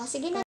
O, sige na.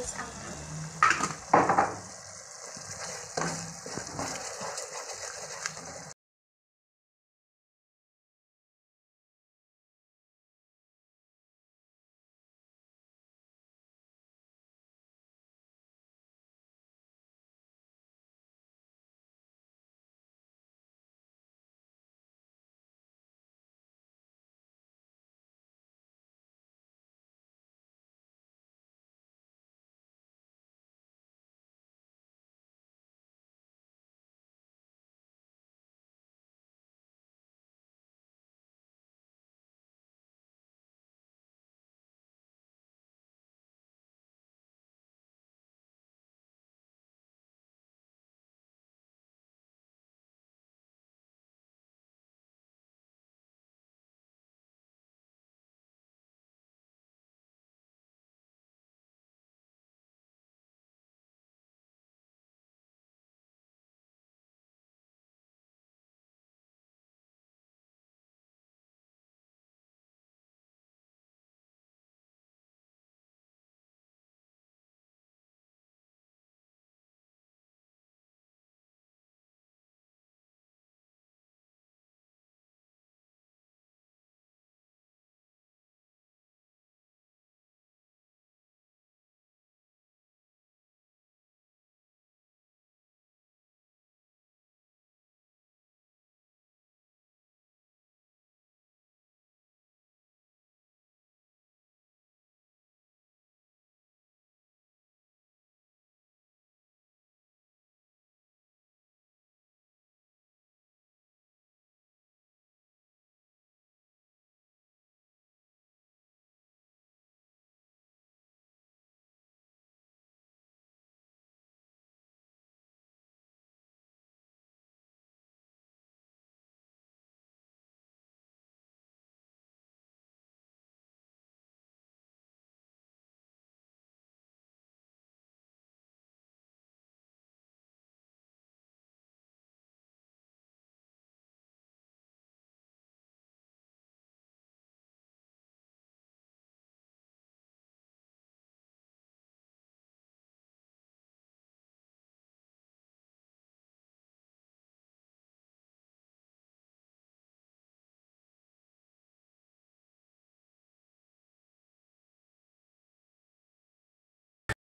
Tamis ang